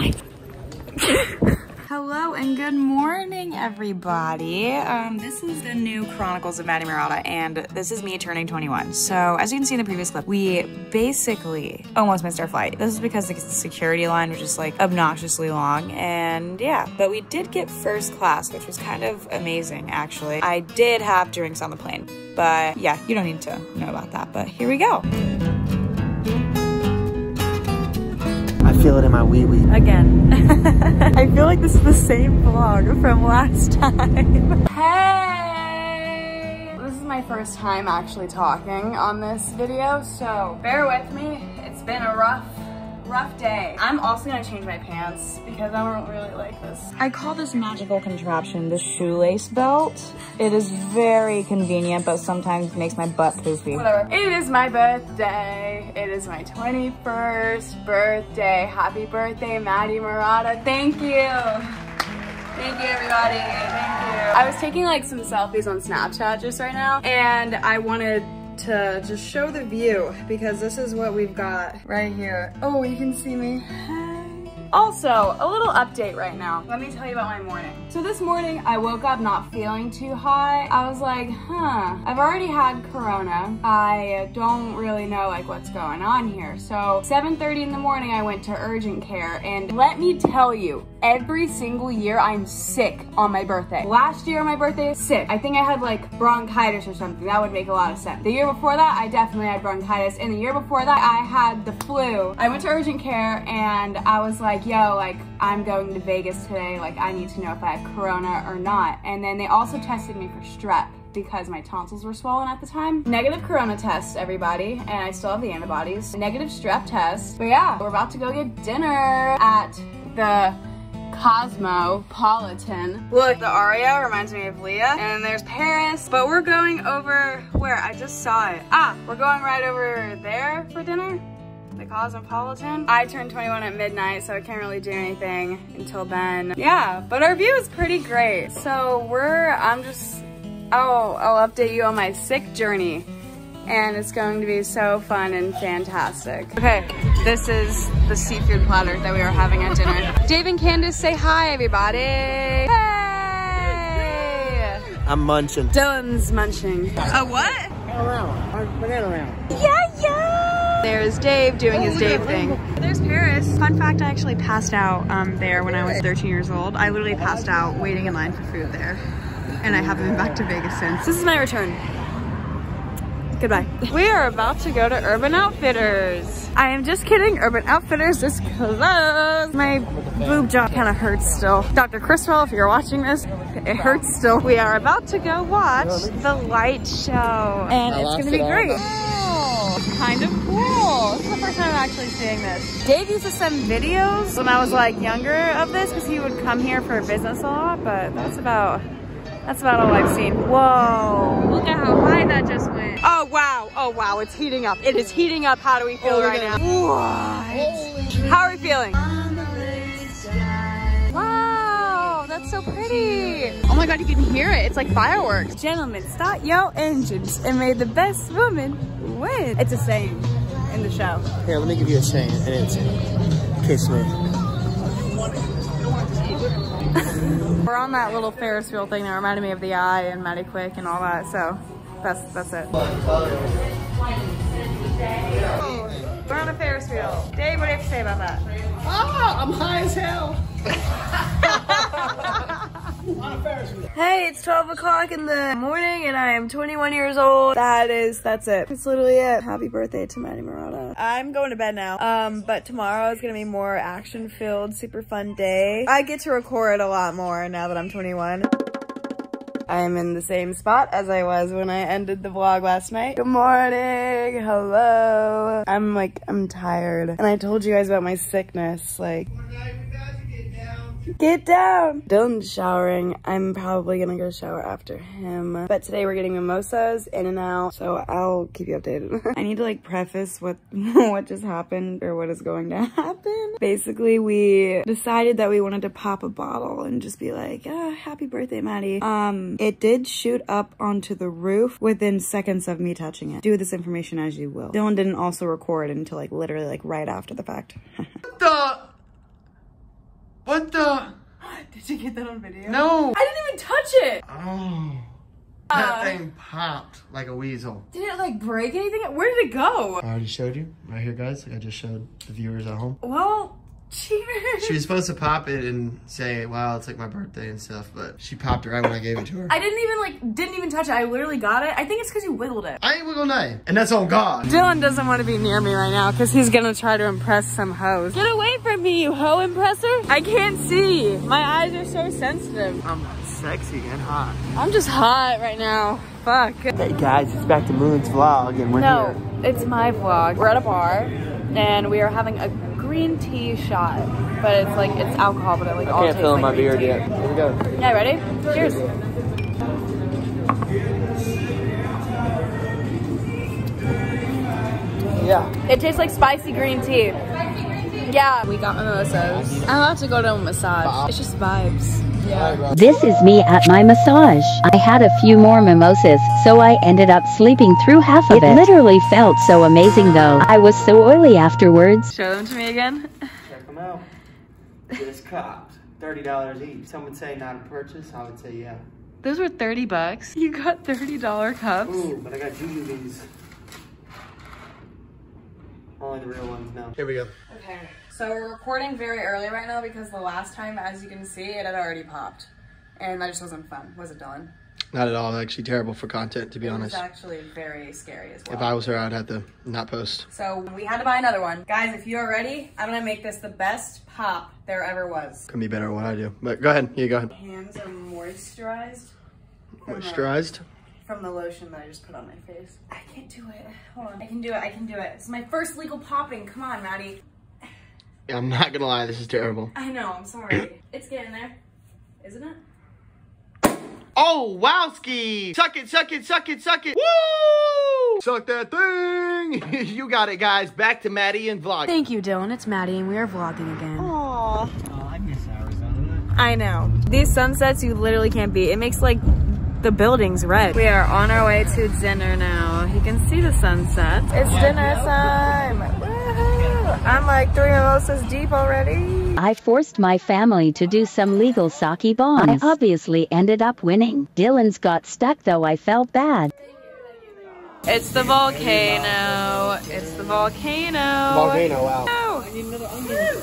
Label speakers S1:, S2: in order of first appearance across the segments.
S1: life. Hello and good morning, everybody. Um, this is the new Chronicles of Madi Marotta, and this is me turning 21. So, as you can see in the previous clip, we basically almost missed our flight. This is because the security line was just like obnoxiously long, and yeah, but we did get first class, which was kind of amazing, actually. I did have drinks on the plane, but yeah, you don't need to know about that, but here we go.
S2: Feel it in my wee wee.
S1: Again. I feel like this is the same vlog from last time. hey! This is my first time actually talking on this video, so bear with me. It's been a rough rough day. I'm also gonna change my pants because I don't really like this. I call this magical contraption the shoelace belt. It is very convenient, but sometimes makes my butt poofy. Whatever. It is my birthday. It is my 21st birthday. Happy birthday, Madi Marotta. Thank you. Thank you, everybody. Thank you. I was taking like some selfies on Snapchat just right now, and I wanted to just show the view because this is what we've got right here. Oh, you can see me. Also, a little update right now. Let me tell you about my morning. So this morning, I woke up not feeling too hot. I was like, huh, I've already had Corona. I don't really know like what's going on here. So 7.30 in the morning, I went to urgent care and let me tell you, every single year I'm sick on my birthday. Last year on my birthday, sick. I think I had like bronchitis or something. That would make a lot of sense. The year before that, I definitely had bronchitis. And the year before that, I had the flu. I went to urgent care and I was like, like, yo, like, I'm going to Vegas today. Like, I need to know if I have corona or not. And then they also tested me for strep because my tonsils were swollen at the time. Negative corona test, everybody, and I still have the antibodies. Negative strep test. But yeah, we're about to go get dinner at the Cosmopolitan. Look, the Aria reminds me of Leah, and there's Paris, but we're going over where? I just saw it. Ah, we're going right over there for dinner the Cosmopolitan. I turned 21 at midnight, so I can't really do anything until then. Yeah, but our view is pretty great. So we're, I'm just, oh, I'll update you on my sick journey. And it's going to be so fun and fantastic. Okay, this is the seafood platter that we are having at dinner. Dave and Candace, say hi, everybody. Hey!
S2: I'm munching.
S1: Dylan's munching. A what?
S2: Banana round. Banana round.
S1: Yeah, yeah! There's Dave doing his Dave thing. There's Paris. Fun fact, I actually passed out um, there when I was 13 years old. I literally passed out waiting in line for food there. And I haven't been back to Vegas since. This is my return. Goodbye. We are about to go to Urban Outfitters. I am just kidding. Urban Outfitters is closed. My boob job kind of hurts still. Dr. Criswell, if you're watching this, it hurts still. We are about to go watch the light show. And it's gonna be great cool. This is the first time I'm actually seeing this. Dave used to send videos when I was like younger of this because he would come here for business a lot, but that's about that's about all I've seen. Whoa, look at how high that just went. Oh, wow. Oh, wow. It's heating up. It is heating up. How do we feel oh, right now? What? How are we feeling? Wow, that's so pretty. Oh my God, you can hear it. It's like fireworks. Gentlemen, start your engines and may the best woman win. It's a saying in the show.
S2: Here, let me give you a saying, and it's kiss me.
S1: We're on that little Ferris wheel thing that reminded me of the eye and Matty Quick and all that, so that's that's it. We're on a Ferris wheel. Dave, what do you have to say about that?
S2: Ah, I'm high as hell.
S1: Hey, it's 12 o'clock in the morning and I am 21 years old. That is, that's it. That's literally it. Happy birthday to Madi Marotta. I'm going to bed now. Um, but tomorrow is gonna be more action filled, super fun day. I get to record a lot more now that I'm 21. I am in the same spot as I was when I ended the vlog last night. Good morning, hello. I'm like, I'm tired. And I told you guys about my sickness, like. Get down. Dylan's showering. I'm probably gonna go shower after him. But today we're getting mimosas in and out, so I'll keep you updated. I need to like preface what what just happened or what is going to happen. Basically, we decided that we wanted to pop a bottle and just be like, ah, happy birthday, Madi. Um, it did shoot up onto the roof within seconds of me touching it. Do this information as you will. Dylan didn't also record until like literally like right after the fact. the
S3: What the?
S1: Did you get that on video?
S3: No.
S1: I didn't even touch it.
S3: Oh.
S1: Uh.
S3: Thing popped like a weasel.
S1: Did it like break anything? Where did it go?
S3: I already showed you right here, guys. Like I just showed the viewers at home.
S1: Well, cheers.
S3: She was supposed to pop it and say, wow, it's like my birthday and stuff, but she popped it right when I gave it to her.
S1: I didn't even like, didn't even touch it. I literally got it. I think it's because you wiggled it.
S3: I ain't wiggle nothing. And that's on God.
S1: Dylan doesn't want to be near me right now because he's gonna try to impress some hoes. Get away from me, you hoe impresser. I can't see. My eyes are so sensitive.
S3: I'm sexy and hot.
S1: I'm just hot right now. Fuck.
S3: Hey guys, it's back to Moon's vlog and we're
S1: No,
S3: here.
S1: it's my vlog. We're at a bar and we are having a green tea shot. But it's like, it's alcohol, but it like all
S3: Can't
S1: tastes
S3: fill in
S1: like
S3: my beard
S1: tea.
S3: yet. Here we go.
S1: Yeah, ready? Cheers.
S3: Yeah.
S1: It tastes like spicy green tea. Yeah. We got mimosas. I'm about to go to a massage. It's just vibes. Yeah.
S4: This is me at my massage. I had a few more mimosas, so I ended up sleeping through half of it. It literally felt so amazing though. I was so oily afterwards.
S1: Show them to me again.
S3: Check them out. Just copped. $30 each. Some would say not a purchase. I would say yeah.
S1: Those were 30 bucks. You got $30 cups.
S3: Ooh, but I got jujubes. Only the real ones now. Here we go.
S1: Okay, so we're recording very early right now because the last time, as you can see, it had already popped. And that just wasn't fun, was it, Dylan?
S3: Not at all. Actually terrible for content, to be
S1: It was
S3: honest.
S1: actually very scary as well.
S3: If I was her, I'd have to not post.
S1: So we had to buy another one. Guys, if you are ready, I'm gonna make this the best pop there ever was.
S3: Could be better at what I do. But go ahead. You go. ahead.
S1: Hands are moisturized
S3: Moisturized.
S1: from the lotion that I just put on my face. I can't do it. Hold on. I can do it. I can do it. It's my first legal popping. Come on, Madi.
S3: Yeah, I'm not gonna lie. This is terrible.
S1: I know. I'm sorry. it's getting there, isn't it?
S3: Oh, wowski! Suck it, suck it, suck it, suck it. Woo! Suck that thing! you got it, guys. Back to Madi and vlog.
S1: Thank you, Dylan. It's Madi, and we are vlogging again. Aww.
S2: Oh, I miss Arizona.
S1: I know. These sunsets you literally can't beat. It makes like the buildings red. We are on our way to dinner now. You can see the sunset. It's dinner time. Woohoo! I'm like three mimosas deep already.
S4: I forced my family to do some legal sake bombs. I obviously ended up winning. Dylan's got stuck though I felt bad.
S1: It's the volcano. It's the volcano.
S3: Volcano, wow.
S1: Oh.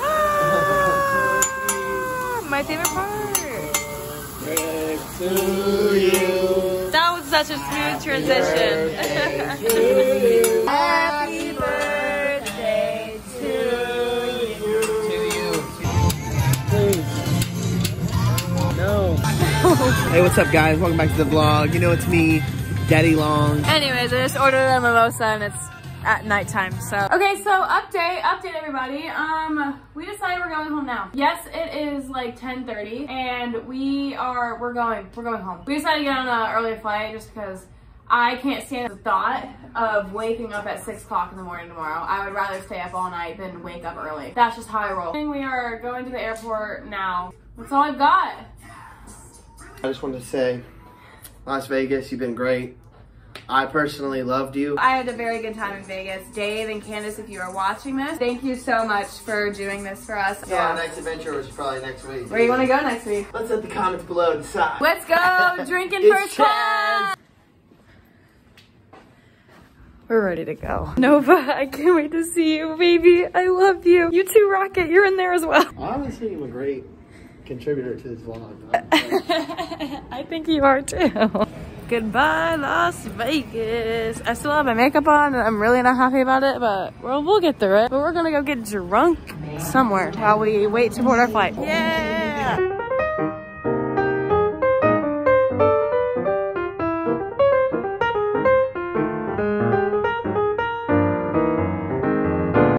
S1: Ah, My favorite part. That was such a smooth transition. Happy birthday
S2: hey, what's up, guys? Welcome back to the vlog. You know it's me, Daddy Long.
S1: Anyways, I just ordered a mimosa and it's at nighttime, so. Okay, so update, update everybody. Um, we decided we're going home now. Yes, it is like 10.30 and we are, we're going, we're going home. We decided to get on an earlier flight just because I can't stand the thought of waking up at six o'clock in the morning tomorrow. I would rather stay up all night than wake up early. That's just how I roll. We are going to the airport now. That's all I've got.
S3: I just wanted to say, Las Vegas, you've been great. I personally loved you.
S1: I had a very good time in Vegas. Dave and Candace, if you are watching this, thank you so much for doing this for us.
S3: Yeah, next adventure was probably next week.
S1: Where you want to go next week?
S3: Let's hit the comments below and decide.
S1: Let's go drinking
S3: It's
S1: first class. We're ready to go. Nova, I can't wait to see you, baby. I love you. You too, Rocket. You're in there as well.
S3: Honestly, I'm a great contributor to this vlog.
S1: I think you are too. Goodbye, Las Vegas. I still have my makeup on and I'm really not happy about it, but well, we'll get through it. But we're gonna go get drunk somewhere while we wait to board our flight. Yay!